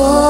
Oh.